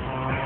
Oh,